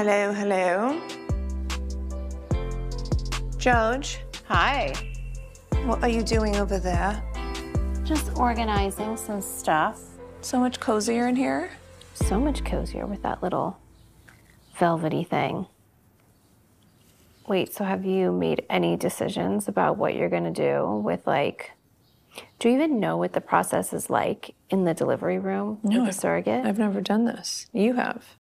Hello, hello. George, Hi. what are you doing over there? Just organizing some stuff. So much cozier in here. So much cozier with that little velvety thing. Wait, so have you made any decisions about what you're going to do with like do you even know what the process is like in the delivery room with the surrogate? I've never done this. You have.